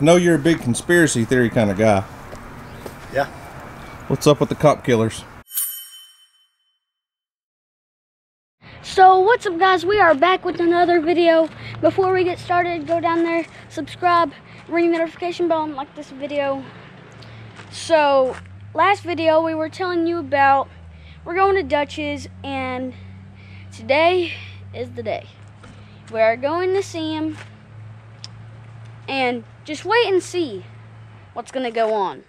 I know you're a big conspiracy theory kind of guy. Yeah. What's up with the cop killers? So what's up guys, we are back with another video. Before we get started, go down there, subscribe, ring the notification bell and like this video. So last video we were telling you about, we're going to Dutch's and today is the day. We are going to see him and just wait and see what's gonna go on.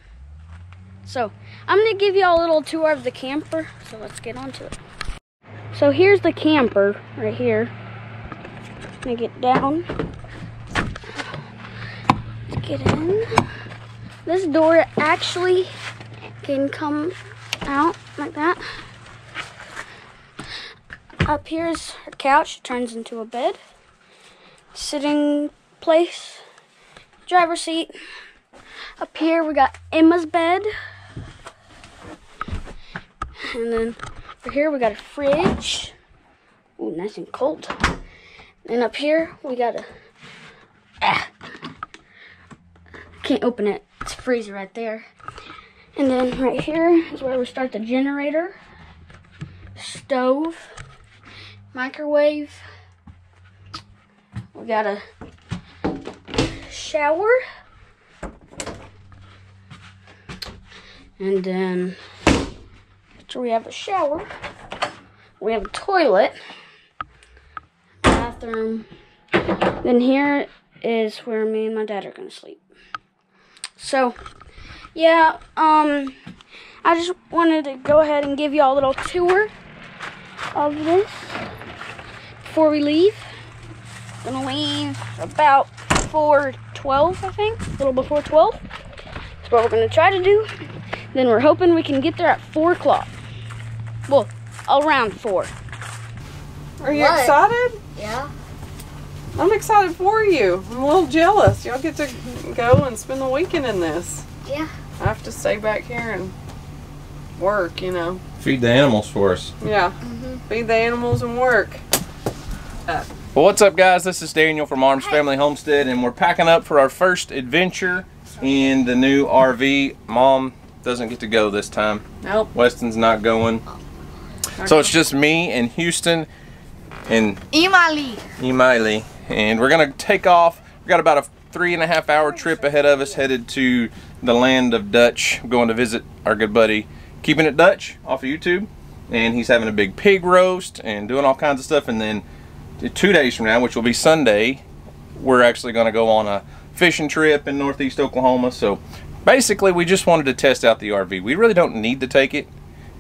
So I'm gonna give you all a little tour of the camper, so let's get on to it. So here's the camper right here. Gonna get down. Let's get in. This door actually can come out like that. Up here is her couch, it turns into a bed. Sitting place, driver seat. Up here we got Emma's bed. And then over here we got a fridge. Ooh, nice and cold. And up here we got a. Ah, can't open it. It's freezer right there. And then right here is where we start the generator, stove, microwave. We got a shower. And then after we have a shower, we have a toilet, bathroom. Then here is where me and my dad are gonna sleep. So, yeah, um, I just wanted to go ahead and give you all a little tour of this before we leave. Gonna leave about before 12, I think, a little before 12. That's what we're gonna try to do. Then we're hoping we can get there at 4 o'clock. Well, around 4. Are you What? excited? Yeah. I'm excited for you. I'm a little jealous. Y'all get to go and spend the weekend in this. Yeah. I have to stay back here and work, you know. Feed the animals for us. Yeah. Mm-hmm. Feed the animals and work. Uh, Well, what's up, guys? This is Daniel from Arms Family Homestead, and we're packing up for our first adventure in the new RV. Mom doesn't get to go this time. Nope. Weston's not going. So it's just me and Houston and Imali. Emily, and we're gonna take off. We've got about a three and a half hour trip ahead of us, headed to the land of Dutch. Going to visit our good buddy, keeping it Dutch off of YouTube, and he's having a big pig roast and doing all kinds of stuff. And then two days from now, which will be Sunday, we're actually gonna go on a fishing trip in Northeast Oklahoma. So basically, we just wanted to test out the RV. We really don't need to take it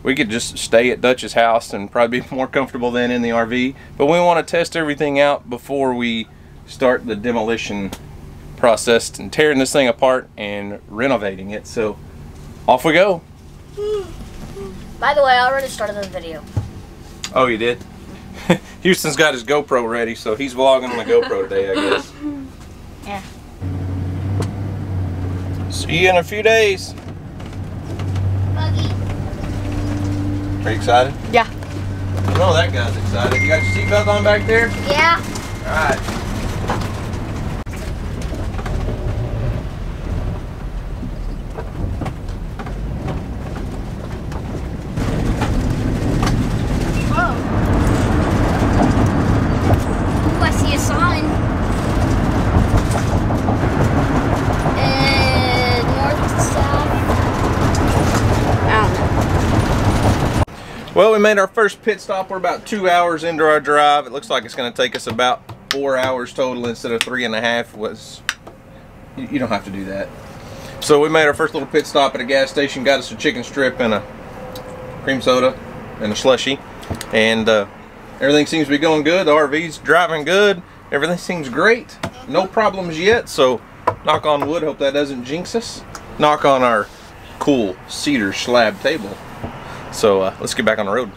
we could just stay at Dutch's house and probably be more comfortable than in the RV. But we want to test everything out before we start the demolition process and tearing this thing apart and renovating it. So off we go. By the way, I already started the video. Oh, you did? Houston's got his GoPro ready, so he's vlogging on the GoPro today, I guess. Yeah. See you in a few days. Buggy. Are you excited? Yeah. I know that guy's excited. You got your seatbelt on back there? Yeah. All right. Whoa. Ooh, I see a sign. And north to south. I don't know. Well, we made our first pit stop. We're about two hours into our drive. It looks like it's going to take us about four hours total instead of three and a half. Was you, don't have to do that. So we made our first little pit stop at a gas station. Got us a chicken strip and a cream soda and a slushy, and uh, everything seems to be going good. The RV's driving good. Everything seems great. No problems yet. So knock on wood. Hope that doesn't jinx us. Knock on our cool cedar slab table. So uh, let's get back on the road.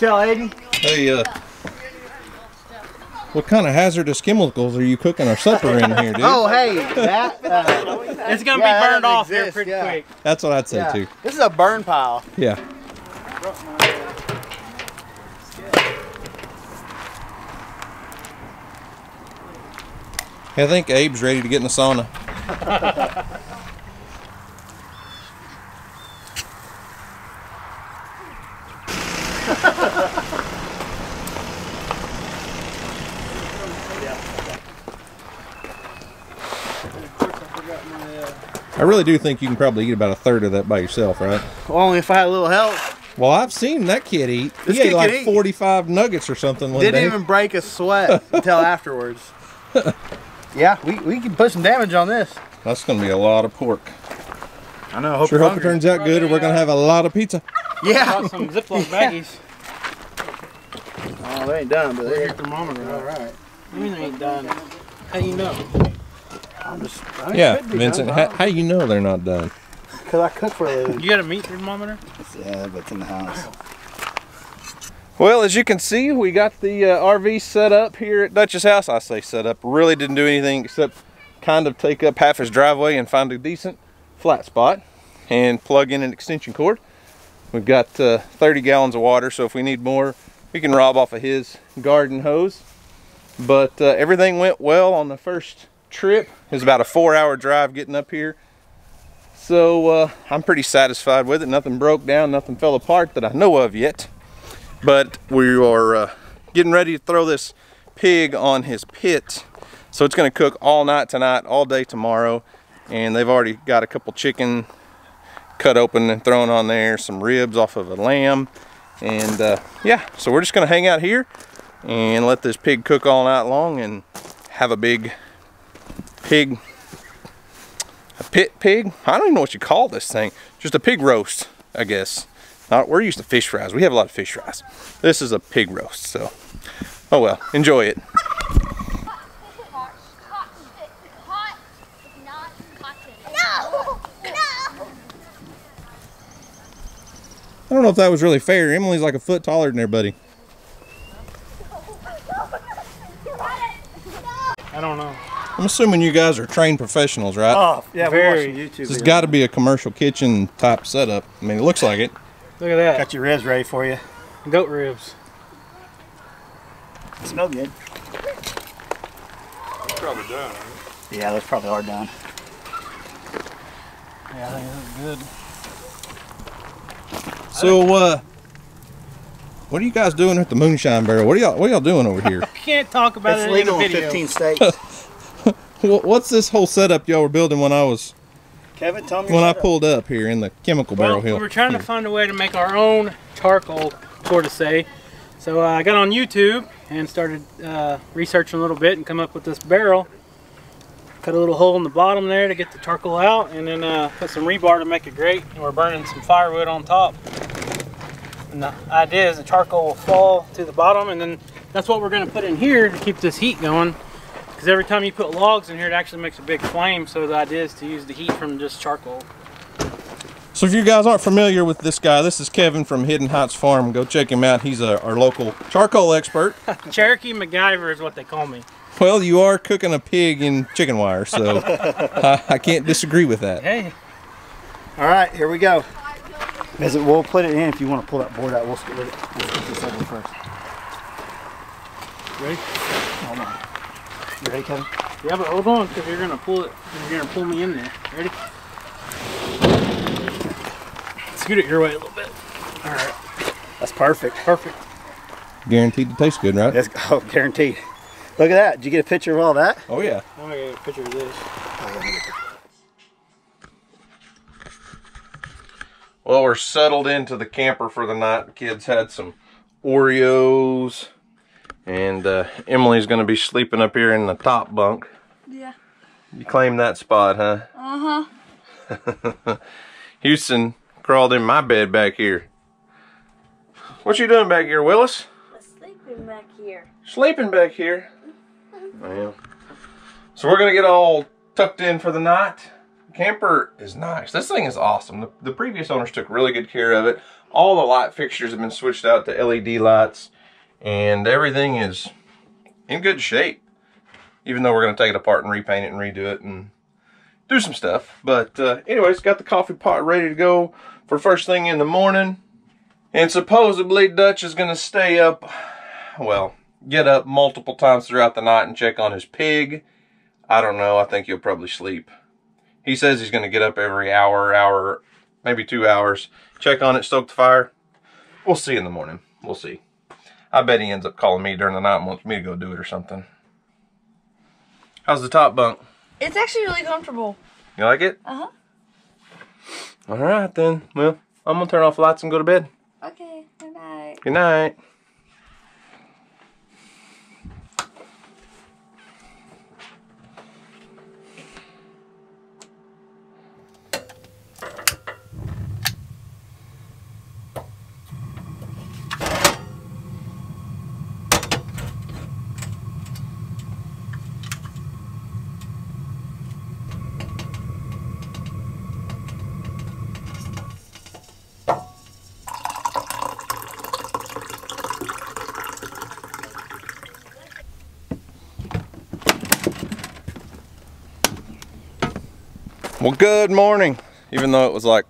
You tell Aiden? Hey, uh, what kind of hazardous chemicals are you cooking our supper in here, dude? Oh, hey, that. Uh, It's gonna Yeah, be burned that off here pretty yeah. quick. That's what I'd say yeah. too. This is a burn pile. Yeah. I think Abe's ready to get in the sauna. I really do think you can probably eat about a third of that by yourself, right? Well, Only if I had a little help. Well, I've seen that kid eat. This he kid ate like eat. 45 nuggets or something one Didn't day. even break a sweat until afterwards. Yeah, we, we can put some damage on this. That's going to be a lot of pork. I know. Hope Sure you're hope it turns out good or we're going to have a lot of pizza. Yeah. Got some Ziploc baggies. Oh, they ain't done, but they're your thermometer? all right. I mean, they ain't done. How you know? I'm just. I mean, Yeah, Vincent, done, how, how you know they're not done? Cause I cook for a living. You got a meat thermometer? Yeah, but it's in the house. Well, as you can see, we got the uh, RV set up here at Dutch's house. I say set up, really didn't do anything except kind of take up half his driveway and find a decent flat spot and plug in an extension cord. We've got uh, 30 gallons of water, so if we need more, we can rob off of his garden hose. But uh, everything went well on the first trip. It was about a four hour drive getting up here. So uh, I'm pretty satisfied with it. Nothing broke down, nothing fell apart that I know of yet but we are uh, getting ready to throw this pig on his pit so it's going to cook all night tonight all day tomorrow and they've already got a couple chicken cut open and thrown on there some ribs off of a lamb and uh, yeah so we're just going to hang out here and let this pig cook all night long and have a big pig a pit pig i don't even know what you call this thing just a pig roast i guess not, we're used to fish fries. We have a lot of fish fries. This is a pig roast, so oh well. Enjoy it. I don't know if that was really fair. Emily's like a foot taller than everybody. I don't know. I'm assuming you guys are trained professionals, right? Oh, yeah, Very. we're watching YouTube. this has got to be a commercial kitchen type setup. I mean, it looks like it. Look at that. Got your ribs ready for you. Goat ribs. Smell good. Probably done. Yeah, those probably are done. Yeah, I think that's good. So, uh, what are you guys doing at the moonshine barrel? What are y'all What are y'all doing over here? Can't talk about It's it in legal the in video. 15 states. What- What's this whole setup y'all were building when I was Kevin, tell me. when I setup. pulled up here in the chemical Well, barrel hill. we hill? were trying to find a way to make our own charcoal, sort of say. So uh, I got on YouTube and started uh, researching a little bit and come up with this barrel. Cut a little hole in the bottom there to get the charcoal out, and then uh, put some rebar to make it grate. And we're burning some firewood on top. And the idea is the charcoal will fall to the bottom, and then that's what we're going to put in here to keep this heat going. Because every time you put logs in here, it actually makes a big flame. So the idea is to use the heat from just charcoal. So if you guys aren't familiar with this guy, this is Kevin from Hidden Heights Farm. Go check him out. He's a, our local charcoal expert. Cherokee MacGyver is what they call me. Well, you are cooking a pig in chicken wire, so I, I can't disagree with that. Hey, All right, here we go. Visit, we'll put it in if you want to pull that board out. We'll skip, we'll skip this over first. ready? Hold on. You ready, Kevin? Yeah, but hold on, because you're gonna pull it. You're gonna pull me in there. Ready? Scoot it your way a little bit. All right, That's perfect. perfect. Guaranteed to taste good, right? That's oh, guaranteed. Look at that. Did you get a picture of all that? Oh yeah. Now I got a picture of this. Well, we're settled into the camper for the night. The kids had some Oreos, and uh, Emily's going to be sleeping up here in the top bunk. Yeah. You claim that spot, huh? Uh huh. Houston crawled in my bed back here. What you doing back here, Willis? Sleeping back here. Sleeping back here. Well, So we're gonna get all tucked in for the night. Camper is nice. This thing is awesome. The, the previous owners took really good care of it. All the light fixtures have been switched out to LED lights and everything is in good shape. Even though we're gonna take it apart and repaint it and redo it and do some stuff. But uh, anyways, got the coffee pot ready to go for first thing in the morning. And supposedly Dutch is gonna stay up, well, get up multiple times throughout the night and check on his pig. I don't know. I think he'll probably sleep. He says he's going to get up every hour, hour, maybe two hours, check on it, stoke the fire. We'll see in the morning. We'll see. I bet he ends up calling me during the night and wants me to go do it or something. How's the top bunk? It's actually really comfortable. You like it? Uh huh. All right then. Well, I'm going to turn off the lights and go to bed. Okay. Good night. Good night. Well, good morning. Even though it was like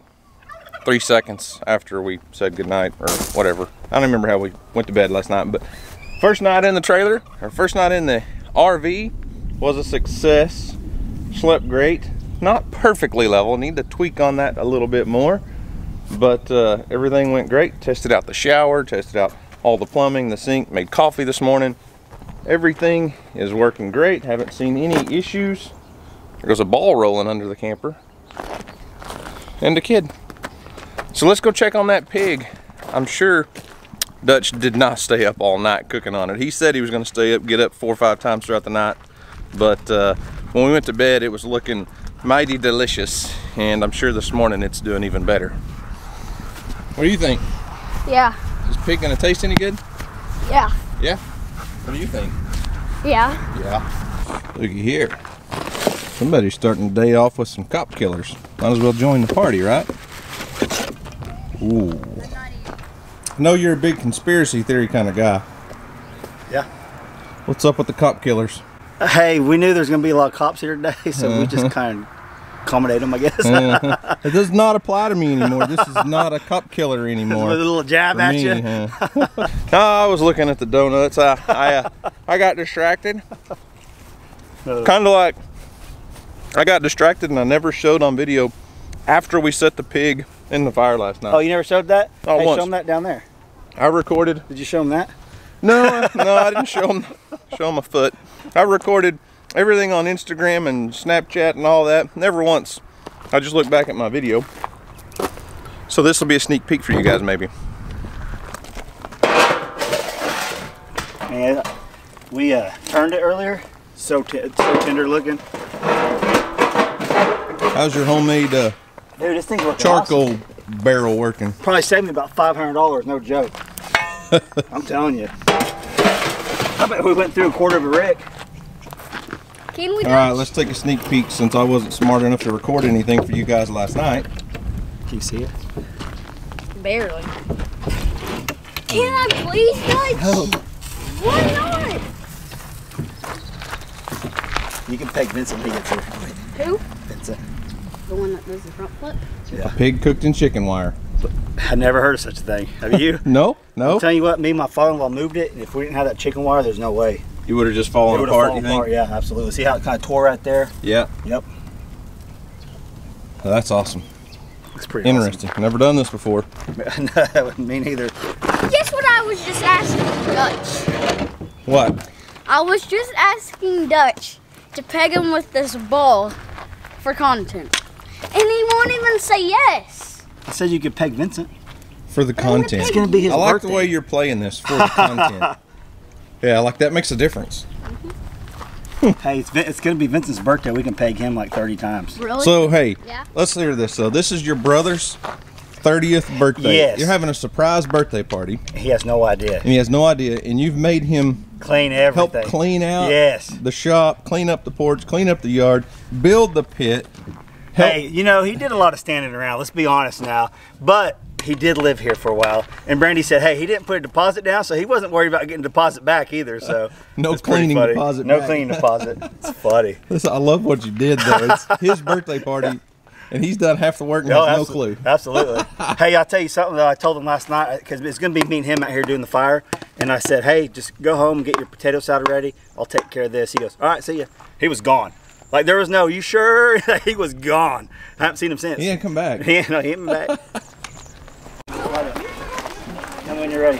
three seconds after we said goodnight or whatever. I don't remember how we went to bed last night, but first night in the trailer, or first night in the RV was a success. Slept great. Not perfectly level, need to tweak on that a little bit more. But uh, everything went great. Tested out the shower, tested out all the plumbing, the sink, made coffee this morning. Everything is working great. Haven't seen any issues. There's a ball rolling under the camper. And a kid. So let's go check on that pig. I'm sure Dutch did not stay up all night cooking on it. He said he was going to stay up, get up four or five times throughout the night. But uh, when we went to bed, it was looking mighty delicious. And I'm sure this morning it's doing even better. What do you think? Yeah. Is pig going to taste any good? Yeah. Yeah? What do you think? Yeah. Yeah. Looky here. Somebody's starting the day off with some cop killers. Might as well join the party, right? Ooh. I know you're a big conspiracy theory kind of guy. Yeah. What's up with the cop killers? Hey, we knew there's gonna be a lot of cops here today, so we just kind of accommodate them, I guess. it does not apply to me anymore. This is not a cop killer With a little jab at me, you. huh? no, I was looking at the donuts. I I, uh, I got distracted. Uh, Kind of like I got distracted and I never showed on video after we set the pig in the fire last night. Oh, you never showed that? Oh, hey, once. show them that down there. I recorded. Did you show them that? No, no, I didn't show him show him a foot. I recorded everything on Instagram and Snapchat and all that. Never once. I just looked back at my video. So this will be a sneak peek for you guys, maybe. Man, we uh, turned it earlier. So so tender looking. How's your homemade uh, Dude, this thing's looking charcoal awesome. barrel working? Probably saved me about five hundred dollars. No joke. I'm telling you. I bet we went through a quarter of a rick. Can we All right, let's take a sneak peek since I wasn't smart enough to record anything for you guys last night. Can you see it? Barely. Can I please, Dutch? Oh. Why not? You can peg Vincent when he gets here. Who? Vincent. The one that does the front flip? Yeah. Pig cooked in chicken wire. I never heard of such a thing. Have you? No, no. I'm telling you what, me and my father-in-law moved it, and if we didn't have that chicken wire, there's no way. You would have just fallen would apart, fallen you think? apart. Yeah, absolutely. See how it kind of tore right there? Yeah. Yep. Well, that's awesome. It's pretty Interesting. Never done this before. awesome. no, me neither. Guess what I was just asking Dutch? What? I was just asking Dutch to peg him with this ball for content. And he won't even say yes. I said you could peg Vincent. For the content. It's gonna be his I like birthday. the way you're playing this for the content. yeah, like that makes a difference. Hey, it's, it's gonna be Vincent's birthday. We can peg him like 30 times. Really? So hey, Yeah. let's hear this though. This is your brother's 30th birthday. Yes. You're having a surprise birthday party, He has no idea. and he has no idea. And you've made him Clean everything. help clean out Yes. the shop, clean up the porch, clean up the yard, build the pit. Hey, you know, he did a lot of standing around. Let's be honest now. But he did live here for a while. And Brandy said, hey, he didn't put a deposit down, so he wasn't worried about getting deposit back either. So No cleaning deposit No back. cleaning deposit. It's funny. Listen, I love what you did though. It's his birthday party, and he's done half the work and Oh, has no clue. Absolutely. hey, I'll tell you something that I told him last night because it's going to be me and him out here doing the fire. And I said, hey, just go home and get your potato salad ready. I'll take care of this. He goes, all right, see ya. He was gone. Like there was no, you sure? he was gone. I haven't seen him since. He didn't come back. Yeah, no, he ain't been back. Come when you're ready.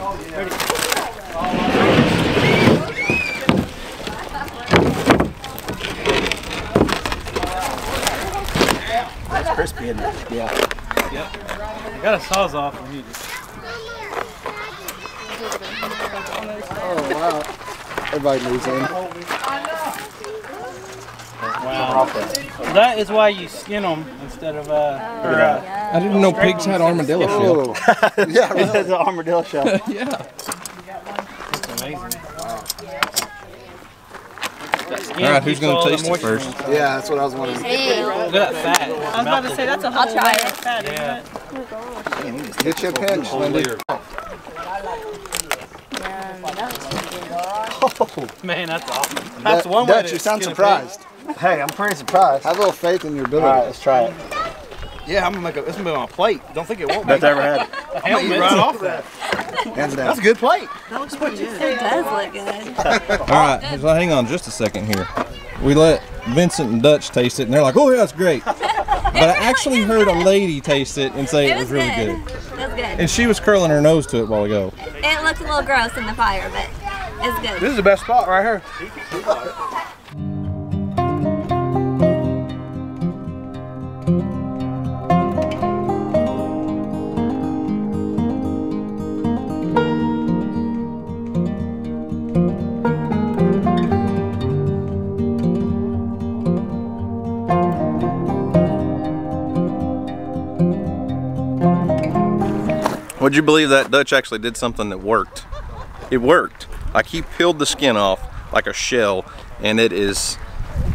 That's crispy in there. Yeah. Yep. I got a sawzall if you need it. Oh, Everybody moves in. Wow. That is why you skin them instead of uh. or, uh I didn't know pigs had armadillo shell. Oh, yeah, It's really. an armadillo shell. yeah. it's amazing. All right, who's gonna taste it first? Yeah, that's what I was wondering. Look at that fat. I was about to say that's a whole I'll try lot it. fat, isn't Yeah. it? Get you a pinch, Lindy. Man, that's awesome. That's one way Dutch, to you sound surprised. Hey, I'm pretty surprised. I have a little faith in your All right, ability. let's try it. Yeah, I'm gonna make a. This gonna be on a plate. Don't think it won't be. Best I ever had it. I'm gonna eat right off that. Hands down. That's a good plate. That looks pretty good. It does look good. All right, so hang on just a second here. We let Vincent and Dutch taste it, and they're like, "Oh yeah, it's great." But I actually heard a lady taste it and say it, was, really good. It was good. and she was curling her nose to it a while ago. It looked a little gross in the fire, but it's good. This is the best spot right here. Would you believe that Dutch actually did something that worked? It worked. Like he peeled the skin off like a shell and it is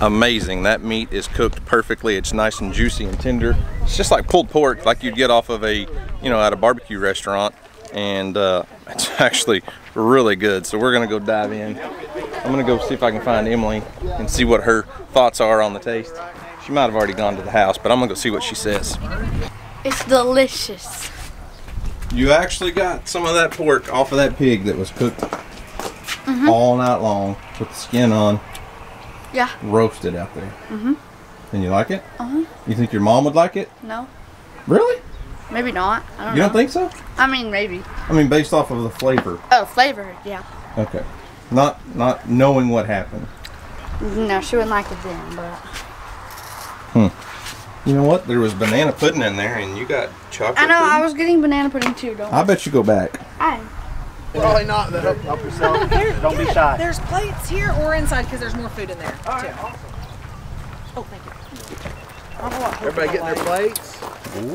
amazing. That meat is cooked perfectly. It's nice and juicy and tender. It's just like pulled pork like you'd get off of a, you know, at a barbecue restaurant. And uh, it's actually really good. So we're gonna go dive in. I'm gonna go see if I can find Emily and see what her thoughts are on the taste. She might have already gone to the house, but I'm gonna go see what she says. It's delicious. You actually got some of that pork off of that pig that was cooked all night long with the skin on, Yeah. roasted out there. Mm-hmm. And you like it? Uh-huh. You think your mom would like it? No, Really? maybe not. I don't You know. don't think so? I mean, maybe. I mean, based off of the flavor. Oh, flavor. Yeah. Okay. Not not knowing what happened. No, she wouldn't like it then, but You know what? There was banana pudding in there, and you got chocolate. I know I was getting banana pudding too. Don't. I bet you go back. I. Probably not though. Help yourself. Don't be shy. There's plates here or inside because there's more food in there. too. Oh, thank you. Everybody getting their plates.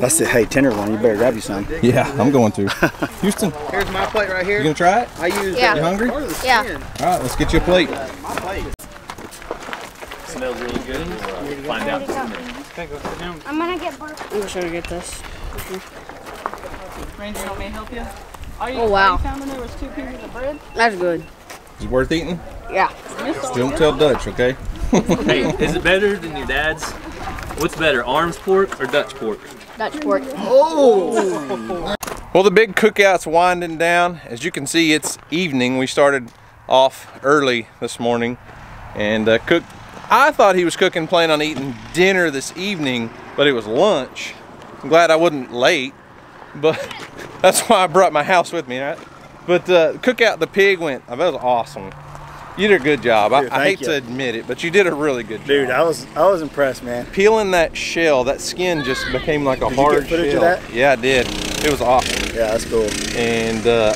That's it. Hey, tenderloin, you better grab you some. Yeah, I'm going to. Houston, Here's my plate right here. you gonna try it? I use Yeah. You hungry? part of the Yeah. All right, let's get you a plate. I'm gonna get burnt. I'm gonna get this. Ranger, you want me to help you? Oh wow, Found when there was two pieces of bread. that's good. Is it worth eating? Yeah. Don't tell Dutch, okay? Hey, is it better than your dad's? What's better, arms pork or Dutch pork? Dutch pork. Oh! Well, the big cookout's winding down. As you can see, it's evening. We started off early this morning and uh, cooked. I thought he was cooking, planning on eating dinner this evening, but it was lunch. I'm glad I wasn't late, but that's why I brought my house with me. Right? But uh, cookout, the pig went. Oh, that was awesome. You did a good job. Dude, I, I hate you. to admit it, but you did a really good job. Dude, I was I was impressed, man. peeling that shell, that skin just became like a Did you hard shell. Yeah, I did. It was awesome. Yeah, that's cool. and uh,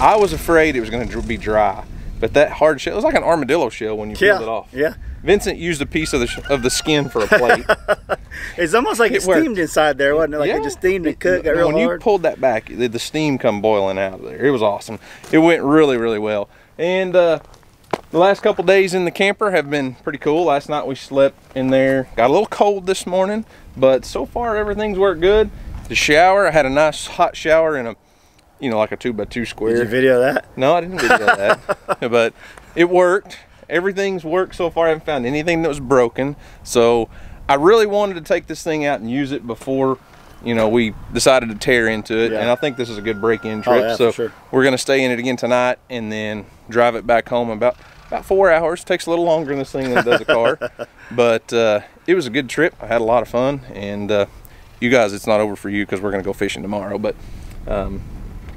I was afraid it was going to be dry. But that hard shell, it was like an armadillo shell when you Yeah. peeled it off. Yeah. Vincent used a piece of the sh- of the skin for a plate. It's almost like it, It steamed inside there, wasn't it? Like Yeah. it just steamed and cooked, when hard. you pulled that back, the, the steam come boiling out of there. It was awesome. It went really, really well. And uh, the last couple days in the camper have been pretty cool. Last night we slept in there. Got a little cold this morning, but so far everything's worked good. The shower, I had a nice hot shower in a, you know, like a two by two square. Did you video that? No, I didn't video that, but it worked. Everything's worked so far. I haven't found anything that was broken. So I really wanted to take this thing out and use it before, you know, we decided to tear into it. Yeah. And I think this is a good break-in trip. yeah, so sure. we're gonna stay in it again tonight and then drive it back home about about four hours. Takes a little longer in this thing than it does a car, but uh, it was a good trip. I had a lot of fun, and uh, you guys, it's not over for you because we're gonna go fishing tomorrow. But um,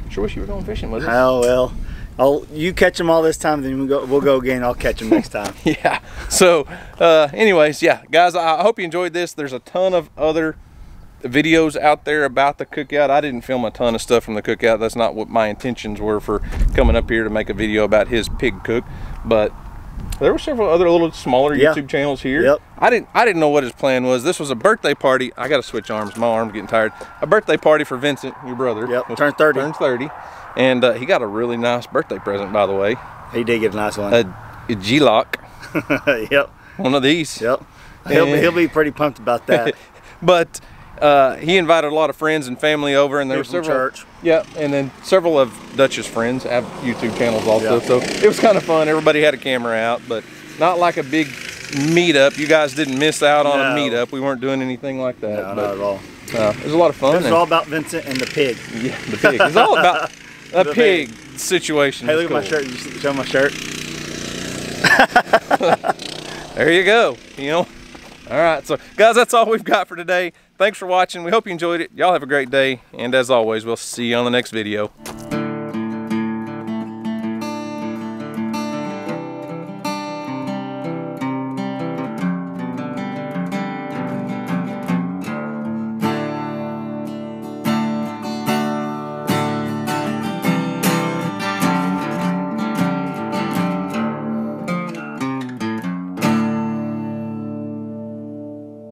sure wish you were going fishing with us. Oh well. I'll you catch them all this time, then we'll go, we'll go again. I'll catch them next time. yeah. So uh anyways yeah guys i hope you enjoyed this. There's a ton of other videos out there about the cookout. I didn't film a ton of stuff from the cookout. That's not what my intentions were for coming up here to make a video about his pig cook. But there were several other little smaller Yeah. youtube channels here. Yep. i didn't i didn't know what his plan was. This was a birthday party. I gotta switch arms. My arm's getting tired. A birthday party for vincent your brother. Yep, turned 30. turns 30 and uh, he got a really nice birthday present by the way He did get a nice one. a, a g-lock yep. one of these Yep. He'll, be- he'll be pretty pumped about that. but uh, he invited a lot of friends and family over, and there were People several. church. Yeah, and then several of Dutch's friends have YouTube channels also, Yeah. so it was kind of fun. Everybody had a camera out, but not like a big meetup. You guys didn't miss out on a meetup. We weren't doing anything like that. No, but, not at all. uh, it was a lot of fun. Is all about Vincent and the pig. yeah, the pig. It's all about a The pig situation. Hey, look at my cool. shirt. You show my shirt. There you go. You know. All right, so guys, that's all we've got for today. Thanks for watching. We hope you enjoyed it. Y'all have a great day, and as always, we'll see you on the next video.